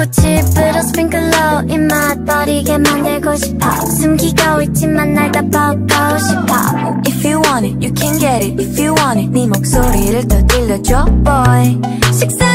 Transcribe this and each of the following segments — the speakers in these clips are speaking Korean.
날 초코칩으로 스프링클러 입맛 버리게 만들고 싶어. 숨기고 있지만 날다 보고 싶어. If you want it, you can get it. If you want it, 네 목소리를 더 들려줘 boy. 식사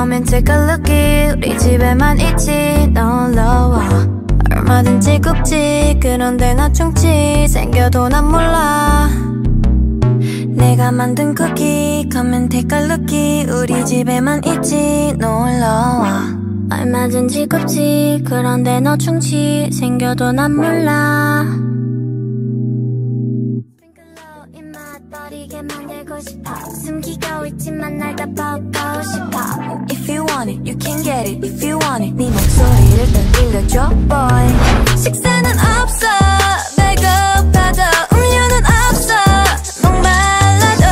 Come and take a look 우리 집에만 있지. 놀러와 얼마든지 굽지 그런데 나 충치. 생겨도 난 몰라. 내가 만든 쿠키. Come and take a look 우리 집에만 있지. 놀러와 얼마든지 굽지 그런데 너 충치. 생겨도 난 몰라. 숨기고 있지만 날다 보고 싶어 on it You can get it if you want it. 네 목소리를 또 들려줘 boy. 식사는 없어 배고파도 음료는 없어 목말라도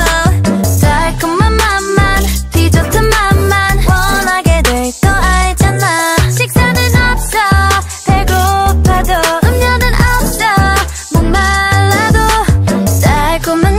달콤한 맛만 디저트 맛만 원하게 될 거 알잖아. 식사는 없어 배고파도 음료는 없어 목말라도 달콤한